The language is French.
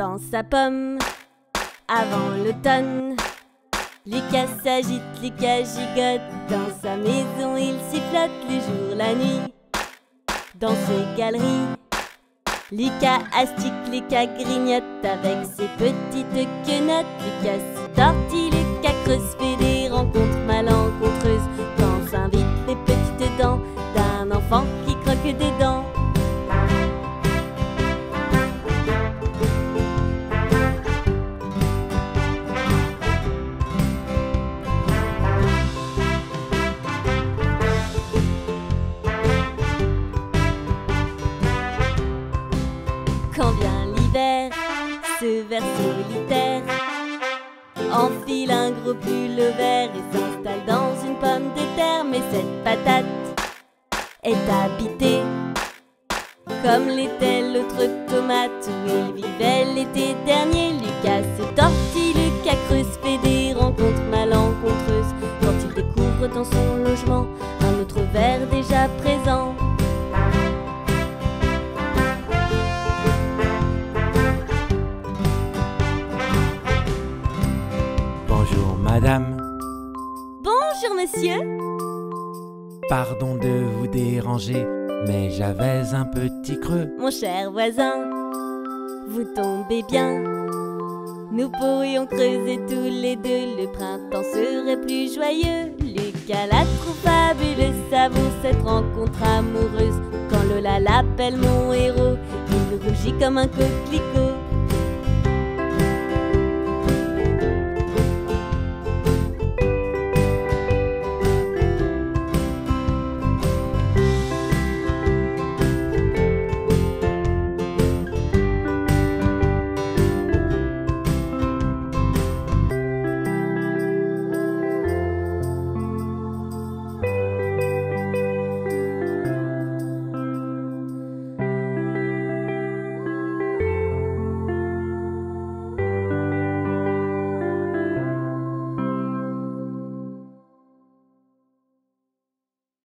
dans sa pomme. Avant l'automne, Lucas s'agite, Lucas gigote. Dans sa maison, il sifflote le jour, la nuit. Dans ses galeries, Lucas astique, Lucas grignote avec ses petites quenottes. Lucas Quand vient l'hiver, ce ver solitaire enfile un gros pull vert et s'installe dans une pomme de terre. Mais cette patate est habitée comme l'était l'autre tomate où il vivait l'été dernier. Lucas se tortille, Lucas creuse, fait des rencontres malencontreuses quand il découvre dans son logement un autre verre déjà présent. Madame, Bonjour monsieur pardon de vous déranger, mais j'avais un petit creux. Mon cher voisin, vous tombez bien. Nous pourrions creuser tous les deux, le printemps serait plus joyeux. Lucas la trouve fabuleuse, savoure cette rencontre amoureuse. Quand Lola l'appelle mon héros, il rougit comme un coquelicot.